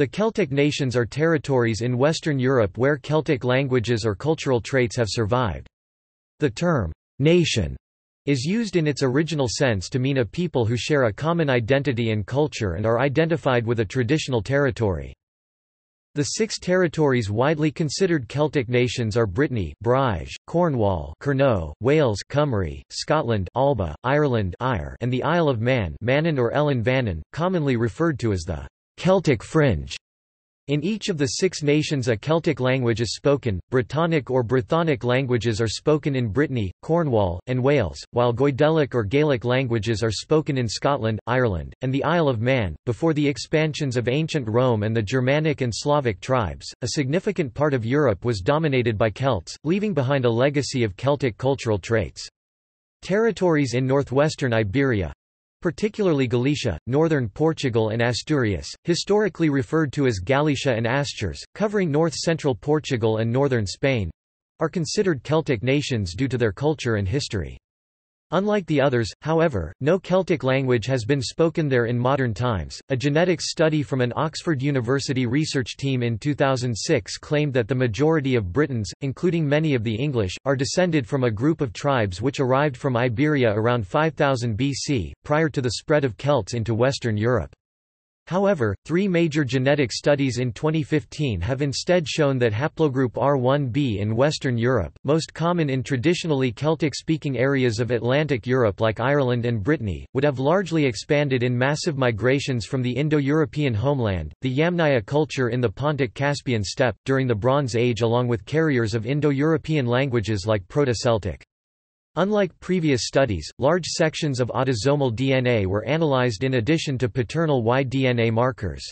The Celtic nations are territories in Western Europe where Celtic languages or cultural traits have survived. The term, nation, is used in its original sense to mean a people who share a common identity and culture and are identified with a traditional territory. The six territories widely considered Celtic nations are Brittany Breizh, Cornwall Kernow, Wales Cymru, Scotland Alba, Ireland Eire, and the Isle of Man Mannin or Ellan Vannin, commonly referred to as the Celtic Fringe. In each of the six nations a Celtic language is spoken, Brittonic or Brythonic languages are spoken in Brittany, Cornwall, and Wales, while Goidelic or Gaelic languages are spoken in Scotland, Ireland, and the Isle of Man. Before the expansions of ancient Rome and the Germanic and Slavic tribes, a significant part of Europe was dominated by Celts, leaving behind a legacy of Celtic cultural traits. Territories in northwestern Iberia, particularly Galicia, northern Portugal and Asturias, historically referred to as Gallaecia and Astures, covering north-central Portugal and northern Spain, are considered Celtic nations due to their culture and history. Unlike the others, however, no Celtic language has been spoken there in modern times. A genetics study from an Oxford University research team in 2006 claimed that the majority of Britons, including many of the English, are descended from a group of tribes which arrived from Iberia around 5000 BC, prior to the spread of Celts into Western Europe. However, three major genetic studies in 2015 have instead shown that haplogroup R1b in Western Europe, most common in traditionally Celtic-speaking areas of Atlantic Europe like Ireland and Brittany, would have largely expanded in massive migrations from the Indo-European homeland, the Yamnaya culture in the Pontic-Caspian steppe, during the Bronze Age along with carriers of Indo-European languages like Proto-Celtic. Unlike previous studies, large sections of autosomal DNA were analyzed in addition to paternal Y-DNA markers.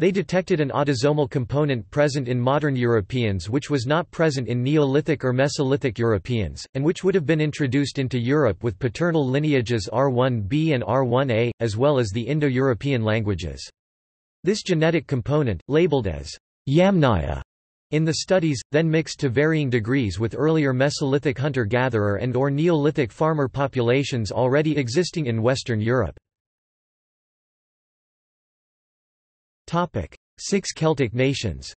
They detected an autosomal component present in modern Europeans which was not present in Neolithic or Mesolithic Europeans, and which would have been introduced into Europe with paternal lineages R1b and R1a, as well as the Indo-European languages. This genetic component, labeled as Yamnaya, in the studies, then mixed to varying degrees with earlier Mesolithic hunter-gatherer and or Neolithic farmer populations already existing in Western Europe. Six Celtic nations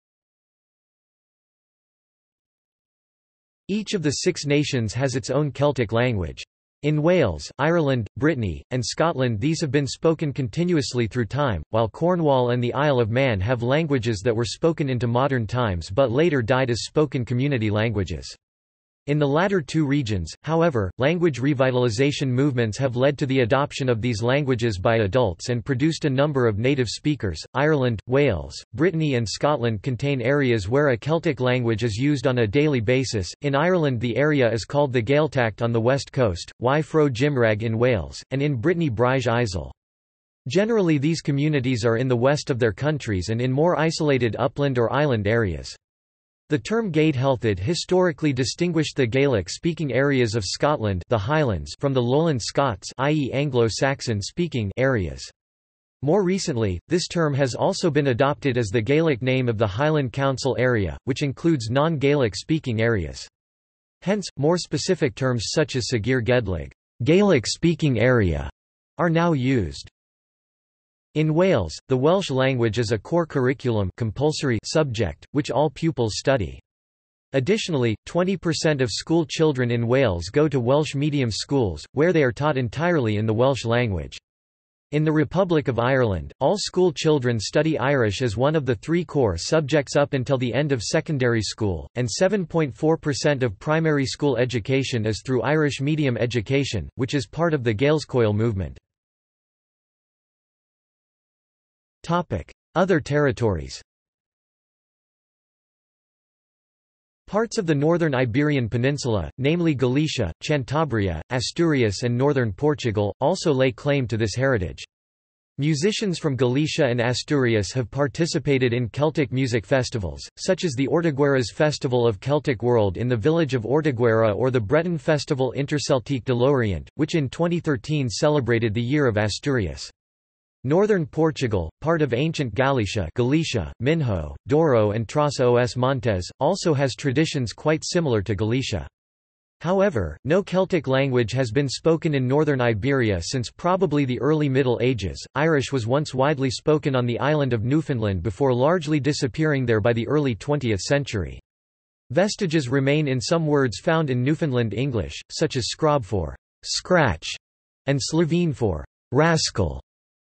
Each of the six nations has its own Celtic language. In Wales, Ireland, Brittany, and Scotland these have been spoken continuously through time, while Cornwall and the Isle of Man have languages that were spoken into modern times but later died as spoken community languages. In the latter two regions, however, language revitalization movements have led to the adoption of these languages by adults and produced a number of native speakers. Ireland, Wales, Brittany, and Scotland contain areas where a Celtic language is used on a daily basis. In Ireland, the area is called the Gaeltacht on the west coast, Y Fro Gymraeg in Wales, and in Brittany Breizh Izel. Generally, these communities are in the west of their countries and in more isolated upland or island areas. The term Gàidhealtachd historically distinguished the Gaelic-speaking areas of Scotland the Highlands from the Lowland Scots i.e. Anglo-Saxon speaking areas. More recently, this term has also been adopted as the Gaelic name of the Highland Council area, which includes non-Gaelic speaking areas. Hence, more specific terms such as sgìre Ghàidhlig Gaelic-speaking area, are now used. In Wales, the Welsh language is a core curriculum compulsory subject, which all pupils study. Additionally, 20% of school children in Wales go to Welsh medium schools, where they are taught entirely in the Welsh language. In the Republic of Ireland, all school children study Irish as one of the three core subjects up until the end of secondary school, and 7.4% of primary school education is through Irish medium education, which is part of the Gaelscoil movement. Other territories Parts of the northern Iberian Peninsula, namely Galicia, Cantabria, Asturias and northern Portugal, also lay claim to this heritage. Musicians from Galicia and Asturias have participated in Celtic music festivals, such as the Ortigueira Festival of Celtic World in the village of Ortigueira or the Breton festival Interceltique de Lorient, which in 2013 celebrated the Year of Asturias. Northern Portugal, part of ancient Gallaecia Galicia, Minho, Douro and Trás os Montes, also has traditions quite similar to Galicia. However, no Celtic language has been spoken in northern Iberia since probably the early Middle Ages. Irish was once widely spoken on the island of Newfoundland before largely disappearing there by the early 20th century. Vestiges remain in some words found in Newfoundland English, such as scrab for scratch and sleveen for rascal.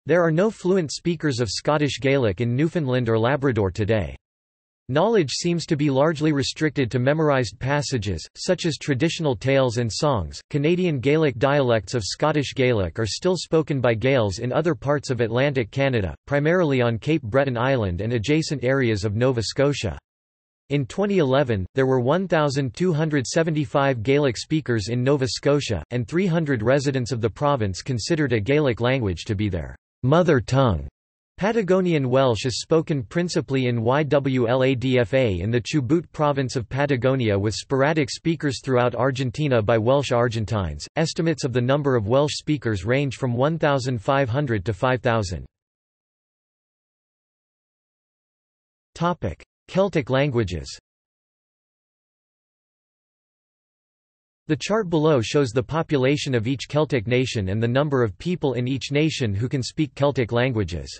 There are no fluent speakers of Scottish Gaelic in Newfoundland or Labrador today. Knowledge seems to be largely restricted to memorized passages, such as traditional tales and songs. Canadian Gaelic dialects of Scottish Gaelic are still spoken by Gaels in other parts of Atlantic Canada, primarily on Cape Breton Island and adjacent areas of Nova Scotia. In 2011, there were 1,275 Gaelic speakers in Nova Scotia, and 300 residents of the province considered a Gaelic language to be their mother tongue. Patagonian Welsh is spoken principally in Y Wladfa in the Chubut province of Patagonia with sporadic speakers throughout Argentina by Welsh Argentines. Estimates of the number of Welsh speakers range from 1,500 to 5,000. Topic: Celtic languages. The chart below shows the population of each Celtic nation and the number of people in each nation who can speak Celtic languages.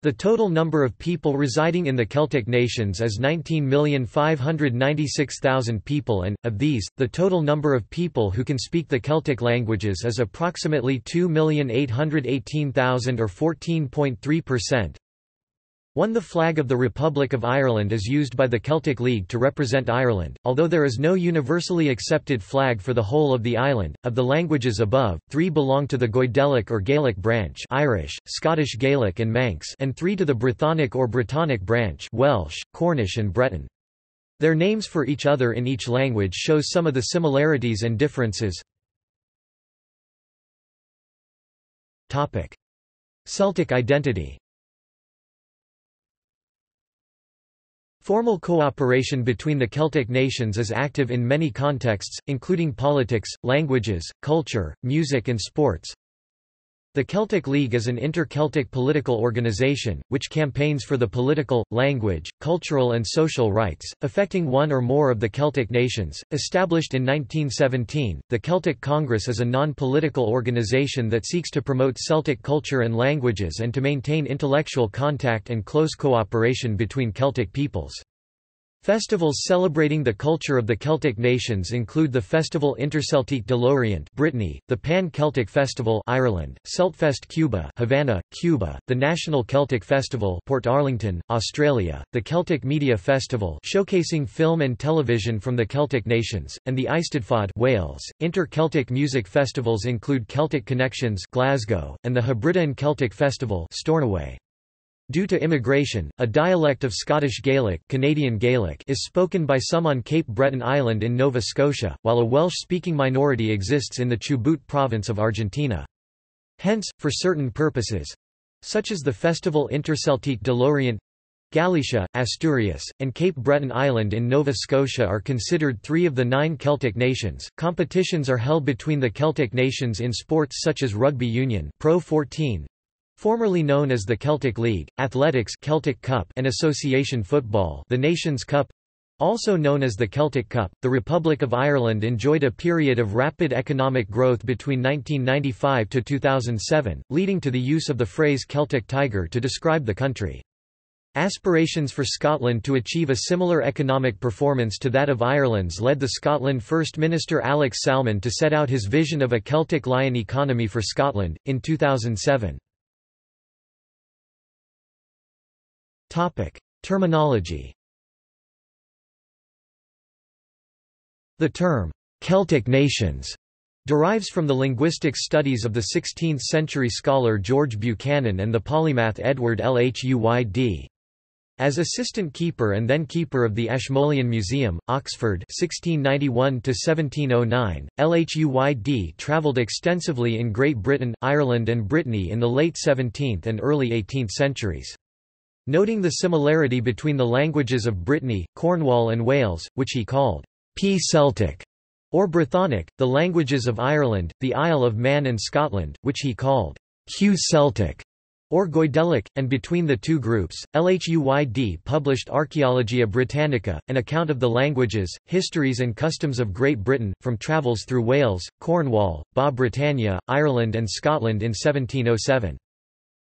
The total number of people residing in the Celtic nations is 19,596,000 people and, of these, the total number of people who can speak the Celtic languages is approximately 2,818,000 or 14.3%. 1 The flag of the Republic of Ireland is used by the Celtic League to represent Ireland, although there is no universally accepted flag for the whole of the island. Of the languages above, three belong to the Goidelic or Gaelic branch Irish, Scottish Gaelic and Manx and three to the Brythonic or Brittonic branch Welsh, Cornish and Breton. Their names for each other in each language shows some of the similarities and differences. Celtic identity Formal cooperation between the Celtic nations is active in many contexts, including politics, languages, culture, music and sports. The Celtic League is an inter-Celtic political organization, which campaigns for the political, language, cultural and social rights, affecting one or more of the Celtic nations. Established in 1917, the Celtic Congress is a non-political organization that seeks to promote Celtic culture and languages and to maintain intellectual contact and close cooperation between Celtic peoples. Festivals celebrating the culture of the Celtic nations include the Festival Interceltique de Lorient Brittany, the Pan-Celtic Festival Ireland, Celtfest Cuba Havana, Cuba, the National Celtic Festival Portarlington, Australia, the Celtic Media Festival showcasing film and television from the Celtic nations, and the Eisteddfod Wales. Inter-Celtic music festivals include Celtic Connections Glasgow, and the Hebridean Celtic Festival Stornoway. Due to immigration, a dialect of Scottish Gaelic, Canadian Gaelic is spoken by some on Cape Breton Island in Nova Scotia, while a Welsh-speaking minority exists in the Chubut province of Argentina. Hence, for certain purposes—such as the festival Interceltique de Lorient, Galicia, Asturias, and Cape Breton Island in Nova Scotia are considered three of the nine Celtic nations. Competitions are held between the Celtic nations in sports such as rugby union Pro 14, Formerly known as the Celtic League, athletics Celtic Cup and association football the Nations Cup, also known as the Celtic Cup, the Republic of Ireland enjoyed a period of rapid economic growth between 1995 to 2007, leading to the use of the phrase Celtic Tiger to describe the country. Aspirations for Scotland to achieve a similar economic performance to that of Ireland's led the Scotland First Minister Alex Salmond to set out his vision of a Celtic Lion economy for Scotland, in 2007. Topic: Terminology. The term Celtic nations derives from the linguistic studies of the 16th-century scholar George Buchanan and the polymath Edward Lhuyd. As assistant keeper and then keeper of the Ashmolean Museum, Oxford 1691–1709, Lhuyd travelled extensively in Great Britain, Ireland and Brittany in the late 17th and early 18th centuries. Noting the similarity between the languages of Brittany, Cornwall and Wales, which he called P-Celtic, or Brythonic, the languages of Ireland, the Isle of Man and Scotland, which he called Q-Celtic, or Goidelic, and between the two groups, LHUYD published Archaeologia Britannica, an account of the languages, histories and customs of Great Britain, from travels through Wales, Cornwall, Ba Britannia, Ireland and Scotland in 1707.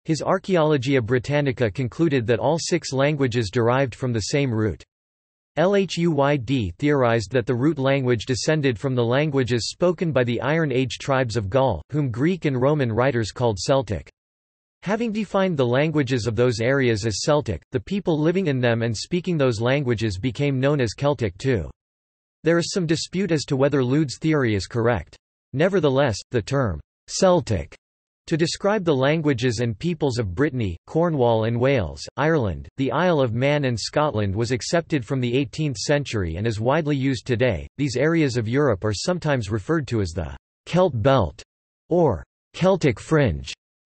His Archaeologia Britannica concluded that all six languages derived from the same root. LHUYD theorized that the root language descended from the languages spoken by the Iron Age tribes of Gaul, whom Greek and Roman writers called Celtic. Having defined the languages of those areas as Celtic, the people living in them and speaking those languages became known as Celtic too. There is some dispute as to whether Lhuyd's theory is correct. Nevertheless, the term Celtic to describe the languages and peoples of Brittany, Cornwall and Wales, Ireland, the Isle of Man and Scotland was accepted from the 18th century and is widely used today. These areas of Europe are sometimes referred to as the Celt Belt or Celtic Fringe.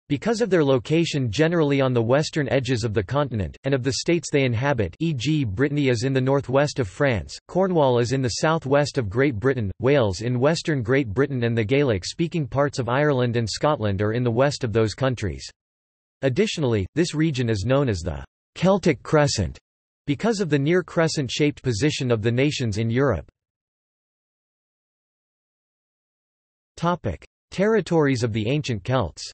Because of their location generally on the western edges of the continent, and of the states they inhabit e.g. Brittany is in the northwest of France, Cornwall is in the southwest of Great Britain, Wales in western Great Britain and the Gaelic-speaking parts of Ireland and Scotland are in the west of those countries. Additionally, this region is known as the Celtic Crescent, because of the near crescent-shaped position of the nations in Europe. Territories of the ancient Celts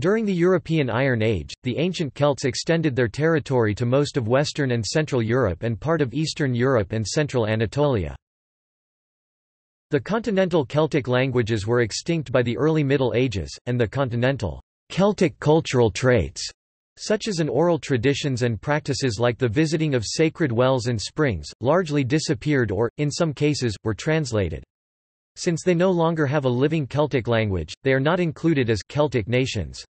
During the European Iron Age, the ancient Celts extended their territory to most of Western and Central Europe and part of Eastern Europe and Central Anatolia. The continental Celtic languages were extinct by the early Middle Ages, and the continental Celtic cultural traits, such as an oral traditions and practices like the visiting of sacred wells and springs, largely disappeared or, in some cases, were translated. Since they no longer have a living Celtic language, they are not included as Celtic nations.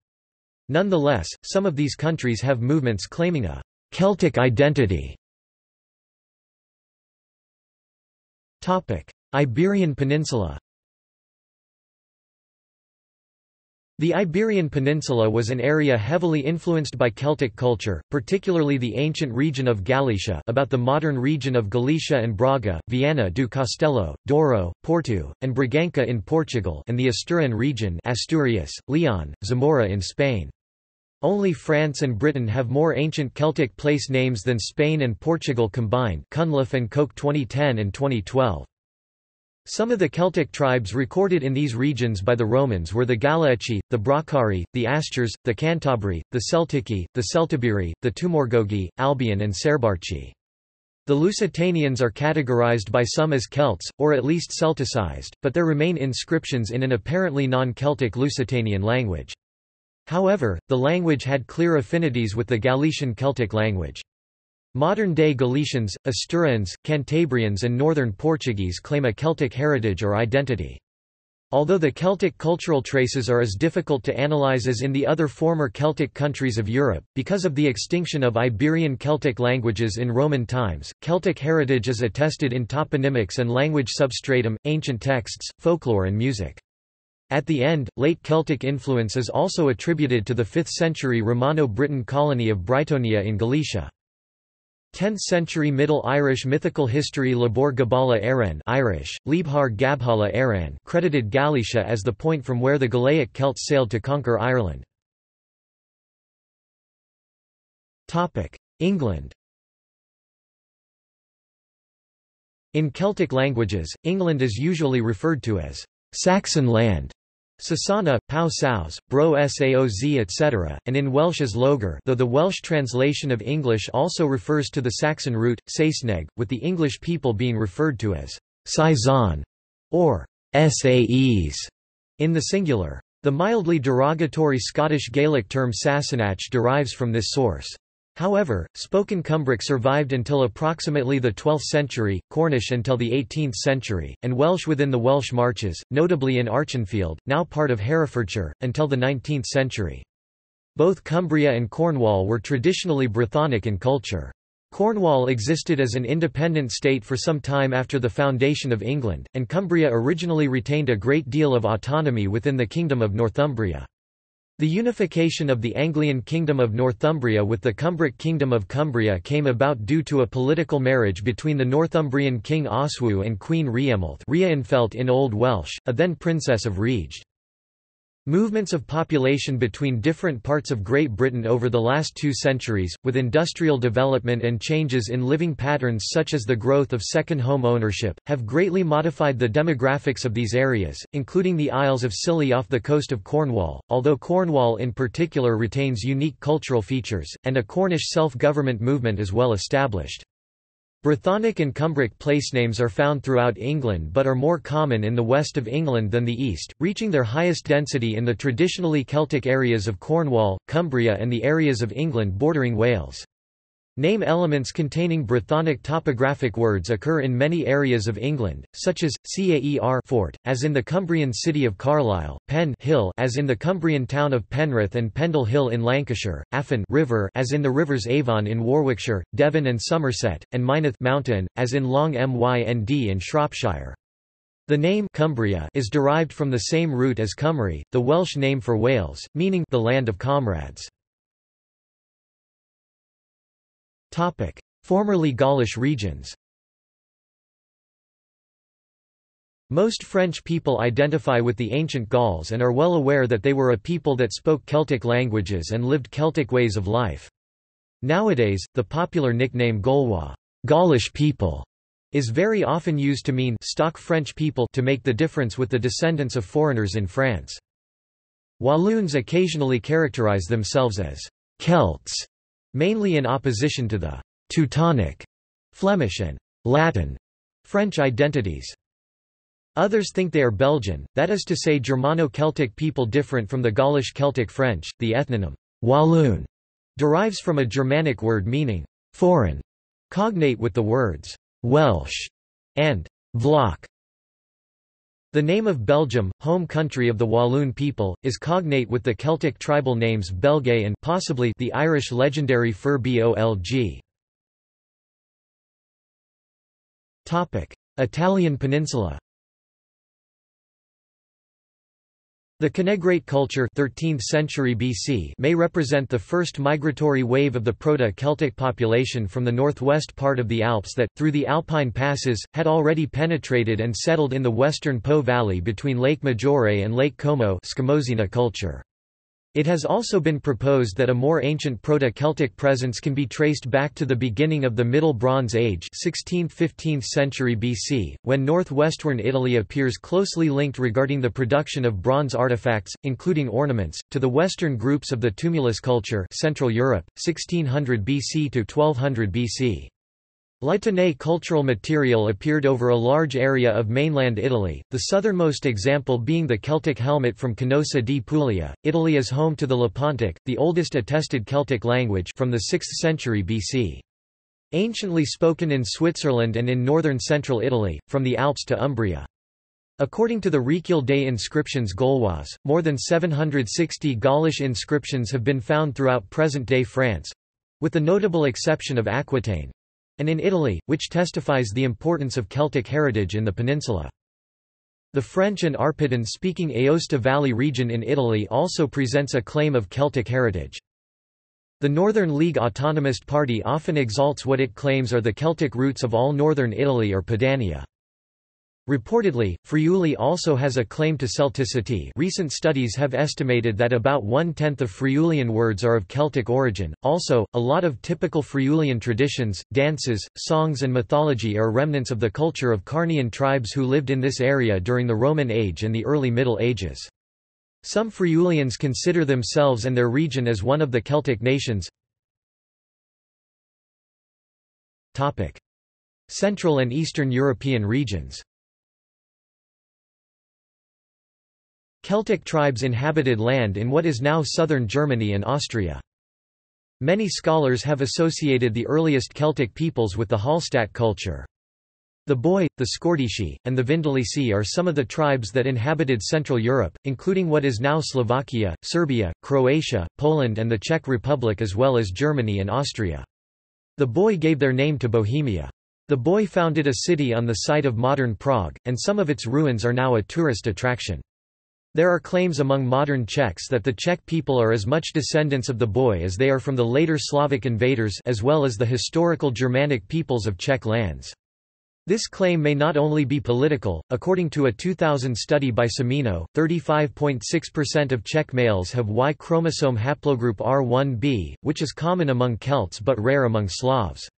Nonetheless, some of these countries have movements claiming a Celtic identity. Iberian Peninsula The Iberian Peninsula was an area heavily influenced by Celtic culture, particularly the ancient region of Gallaecia about the modern region of Galicia and Braga, Viana do Castelo, Douro, Porto, and Braganca in Portugal and the Asturian region Asturias, Leon, Zamora in Spain. Only France and Britain have more ancient Celtic place names than Spain and Portugal combined Cunliffe and Koch 2010 and 2012. Some of the Celtic tribes recorded in these regions by the Romans were the Galaeci, the Bracari, the Astures, the Cantabri, the Celtici, the Celtiberi, the Tumorgogi, Albion and Serbarci. The Lusitanians are categorized by some as Celts, or at least Celticized, but there remain inscriptions in an apparently non-Celtic Lusitanian language. However, the language had clear affinities with the Galician Celtic language. Modern-day Galicians, Asturians, Cantabrians and Northern Portuguese claim a Celtic heritage or identity. Although the Celtic cultural traces are as difficult to analyze as in the other former Celtic countries of Europe, because of the extinction of Iberian Celtic languages in Roman times, Celtic heritage is attested in toponymics and language substratum, ancient texts, folklore and music. At the end, late Celtic influence is also attributed to the 5th century Romano-Briton colony of Britonia in Galicia. 10th-century Middle Irish mythical history Lebor Gabála Érenn Irish, Leabhar Gabhala Érenn credited Galicia as the point from where the Galaic Celts sailed to conquer Ireland. England In Celtic languages, England is usually referred to as Saxon land Sasana, Pow Sows, Bro Saoz etc., and in Welsh as Lloegr though the Welsh translation of English also refers to the Saxon root, Saesneg, with the English people being referred to as Saeson or Saes in the singular. The mildly derogatory Scottish Gaelic term Sassenach derives from this source. However, spoken Cumbric survived until approximately the 12th century, Cornish until the 18th century, and Welsh within the Welsh Marches, notably in Archenfield, now part of Herefordshire, until the 19th century. Both Cumbria and Cornwall were traditionally Brythonic in culture. Cornwall existed as an independent state for some time after the foundation of England, and Cumbria originally retained a great deal of autonomy within the Kingdom of Northumbria. The unification of the Anglian Kingdom of Northumbria with the Cumbric Kingdom of Cumbria came about due to a political marriage between the Northumbrian King Oswiu and Queen Rhieinmelth in Old Welsh, a then Princess of Rheged. Movements of population between different parts of Great Britain over the last two centuries, with industrial development and changes in living patterns such as the growth of second home ownership, have greatly modified the demographics of these areas, including the Isles of Scilly off the coast of Cornwall, although Cornwall in particular retains unique cultural features, and a Cornish self-government movement is well established. Brythonic and Cumbric placenames are found throughout England but are more common in the west of England than the east, reaching their highest density in the traditionally Celtic areas of Cornwall, Cumbria and the areas of England bordering Wales. Name elements containing Brythonic topographic words occur in many areas of England, such as Caer fort, as in the Cumbrian city of Carlisle, Pen hill as in the Cumbrian town of Penrith and Pendle Hill in Lancashire, Afon river as in the rivers Avon in Warwickshire, Devon and Somerset, and Mynydd mountain, as in Long Mynd in Shropshire. The name Cumbria is derived from the same root as Cymru, the Welsh name for Wales, meaning the land of comrades. Formerly Gaulish regions Most French people identify with the ancient Gauls and are well aware that they were a people that spoke Celtic languages and lived Celtic ways of life. Nowadays, the popular nickname Gaulois Gaulish people", is very often used to mean stock French people to make the difference with the descendants of foreigners in France. Walloons occasionally characterize themselves as Celts mainly in opposition to the Teutonic, Flemish and Latin French identities. Others think they are Belgian, that is to say Germano-Celtic people different from the Gaulish Celtic French. The ethnonym Walloon derives from a Germanic word meaning foreign, cognate with the words Welsh and Vlach. The name of Belgium, home country of the Walloon people, is cognate with the Celtic tribal names Belgae and possibly the Irish legendary Fir Bolg. Italian peninsula. The Canegrate culture 13th century BC may represent the first migratory wave of the Proto-Celtic population from the northwest part of the Alps that, through the Alpine passes, had already penetrated and settled in the western Po valley between Lake Maggiore and Lake Como culture. It has also been proposed that a more ancient Proto-Celtic presence can be traced back to the beginning of the Middle Bronze Age 16th–15th century BC, when northwestern Italy appears closely linked regarding the production of bronze artifacts, including ornaments, to the western groups of the tumulus culture Central Europe, 1600 BC to 1200 BC. Lytonnaise cultural material appeared over a large area of mainland Italy, the southernmost example being the Celtic helmet from Canosa di Puglia. Italy is home to the Lepontic, the oldest attested Celtic language from the 6th century BC. Anciently spoken in Switzerland and in northern central Italy, from the Alps to Umbria. According to the Recueil des inscriptions Gauloises, more than 760 Gaulish inscriptions have been found throughout present-day France—with the notable exception of Aquitaine, and in Italy, which testifies the importance of Celtic heritage in the peninsula. The French and Arpitan-speaking Aosta Valley region in Italy also presents a claim of Celtic heritage. The Northern League Autonomist Party often exalts what it claims are the Celtic roots of all northern Italy or Padania. Reportedly, Friuli also has a claim to Celticity recent studies have estimated that about one-tenth of Friulian words are of Celtic origin. Also, a lot of typical Friulian traditions, dances, songs and mythology are remnants of the culture of Carnian tribes who lived in this area during the Roman Age and the early Middle Ages. Some Friulians consider themselves and their region as one of the Celtic nations. Central and Eastern European regions Celtic tribes inhabited land in what is now southern Germany and Austria. Many scholars have associated the earliest Celtic peoples with the Hallstatt culture. The Boii, the Scordisci, and the Vindelici are some of the tribes that inhabited Central Europe, including what is now Slovakia, Serbia, Croatia, Poland and the Czech Republic as well as Germany and Austria. The Boii gave their name to Bohemia. The Boii founded a city on the site of modern Prague, and some of its ruins are now a tourist attraction. There are claims among modern Czechs that the Czech people are as much descendants of the Boii as they are from the later Slavic invaders as well as the historical Germanic peoples of Czech lands. This claim may not only be political. According to a 2000 study by Semino, 35.6% of Czech males have Y chromosome haplogroup R1b, which is common among Celts but rare among Slavs.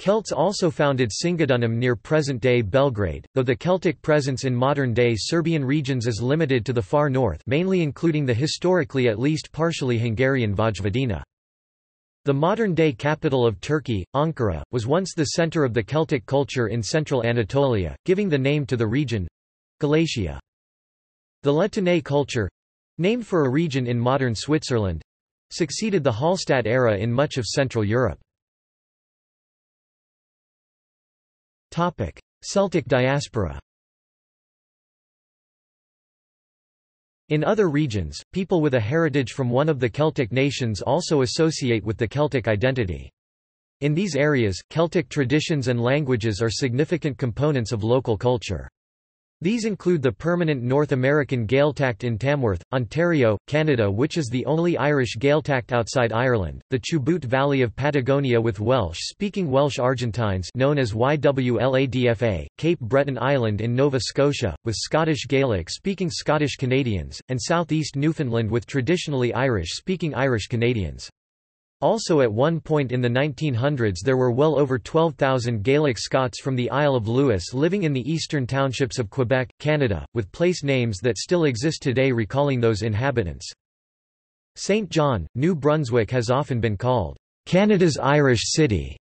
Celts also founded Singidunum near present-day Belgrade, though the Celtic presence in modern-day Serbian regions is limited to the far north mainly including the historically at least partially Hungarian Vojvodina. The modern-day capital of Turkey, Ankara, was once the center of the Celtic culture in central Anatolia, giving the name to the region—Galatia. The La culture—named for a region in modern Switzerland—succeeded the Hallstatt era in much of Central Europe. Celtic diaspora In other regions, people with a heritage from one of the Celtic nations also associate with the Celtic identity. In these areas, Celtic traditions and languages are significant components of local culture. These include the permanent North American Gaeltacht in Tamworth, Ontario, Canada which is the only Irish Gaeltacht outside Ireland, the Chubut Valley of Patagonia with Welsh-speaking Welsh Argentines known as Y Wladfa, Cape Breton Island in Nova Scotia, with Scottish Gaelic-speaking Scottish Canadians, and southeast Newfoundland with traditionally Irish-speaking Irish Canadians. Also at one point in the 1900s there were well over 12,000 Gaelic Scots from the Isle of Lewis living in the eastern townships of Quebec, Canada, with place names that still exist today recalling those inhabitants. St. John, New Brunswick has often been called, "...Canada's Irish City",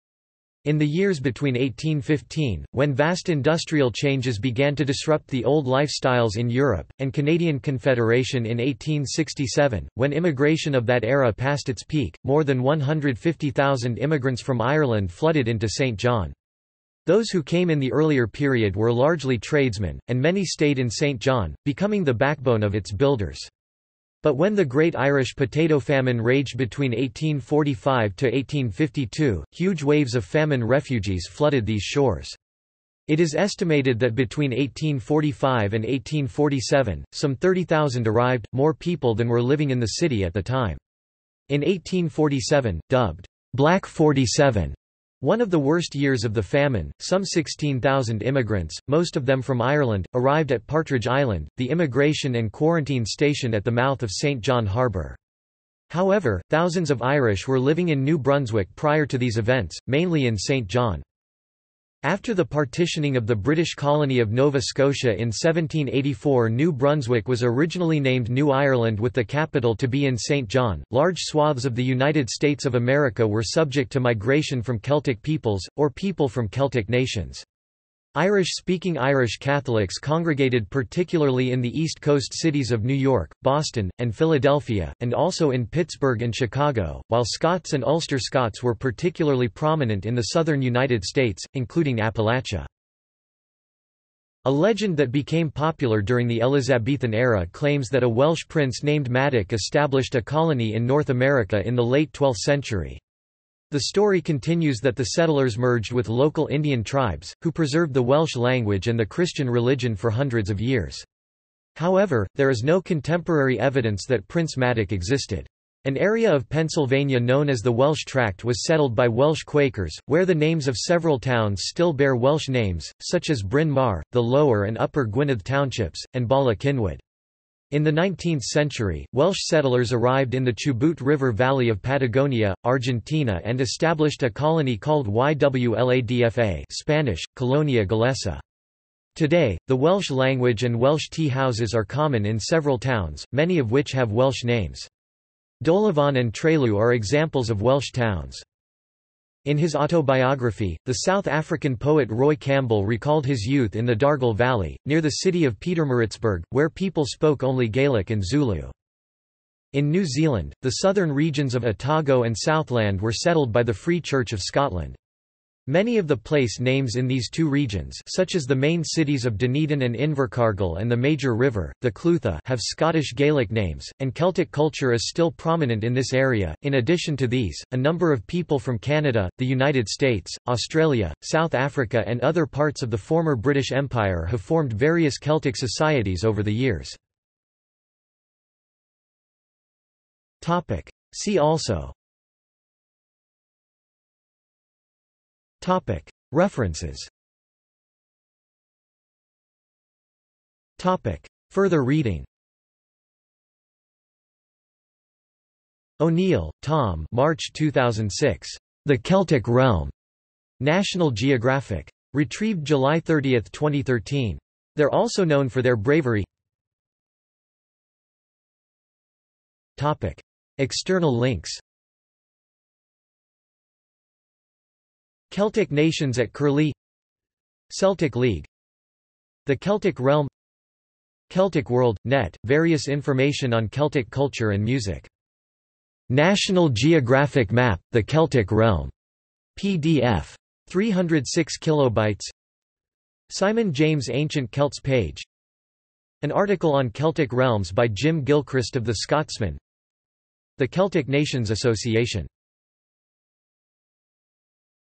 in the years between 1815, when vast industrial changes began to disrupt the old lifestyles in Europe, and Canadian Confederation in 1867, when immigration of that era passed its peak, more than 150,000 immigrants from Ireland flooded into St. John. Those who came in the earlier period were largely tradesmen, and many stayed in St. John, becoming the backbone of its builders. But when the Great Irish Potato Famine raged between 1845 to 1852, huge waves of famine refugees flooded these shores. It is estimated that between 1845 and 1847, some 30,000 arrived, more people than were living in the city at the time. In 1847, dubbed Black 47, one of the worst years of the famine, some 16,000 immigrants, most of them from Ireland, arrived at Partridge Island, the immigration and quarantine station at the mouth of St. John Harbour. However, thousands of Irish were living in New Brunswick prior to these events, mainly in St. John. After the partitioning of the British colony of Nova Scotia in 1784 New Brunswick was originally named New Ireland with the capital to be in St. John. Large swaths of the United States of America were subject to migration from Celtic peoples, or people from Celtic nations. Irish-speaking Irish Catholics congregated particularly in the East Coast cities of New York, Boston, and Philadelphia, and also in Pittsburgh and Chicago, while Scots and Ulster Scots were particularly prominent in the southern United States, including Appalachia. A legend that became popular during the Elizabethan era claims that a Welsh prince named Madoc established a colony in North America in the late 12th century. The story continues that the settlers merged with local Indian tribes, who preserved the Welsh language and the Christian religion for hundreds of years. However, there is no contemporary evidence that Prince Madoc existed. An area of Pennsylvania known as the Welsh Tract was settled by Welsh Quakers, where the names of several towns still bear Welsh names, such as Bryn Mawr, the Lower and Upper Gwynedd Townships, and Bala Cynwyd. In the 19th century, Welsh settlers arrived in the Chubut River Valley of Patagonia, Argentina and established a colony called Y Wladfa Spanish, Colonia Galesa. Today, the Welsh language and Welsh tea houses are common in several towns, many of which have Welsh names. Dolavon and Trelew are examples of Welsh towns. In his autobiography, the South African poet Roy Campbell recalled his youth in the Dargle Valley, near the city of Pietermaritzburg, where people spoke only Gaelic and Zulu. In New Zealand, the southern regions of Otago and Southland were settled by the Free Church of Scotland. Many of the place names in these two regions such as the main cities of Dunedin and Invercargill and the major river, the Clutha have Scottish Gaelic names, and Celtic culture is still prominent in this area. In addition to these, a number of people from Canada, the United States, Australia, South Africa and other parts of the former British Empire have formed various Celtic societies over the years. See also References Further reading O'Neill, Tom March 2006. The Celtic Realm. National Geographic. Retrieved July 30, 2013. They're also known for their bravery. Topic. External links Celtic nations at Curlie Celtic League The Celtic Realm Celtic World, net, various information on Celtic culture and music. National Geographic Map, The Celtic Realm. PDF. 306 kilobytes Simon James Ancient Celts page An article on Celtic realms by Jim Gilchrist of The Scotsman The Celtic Nations Association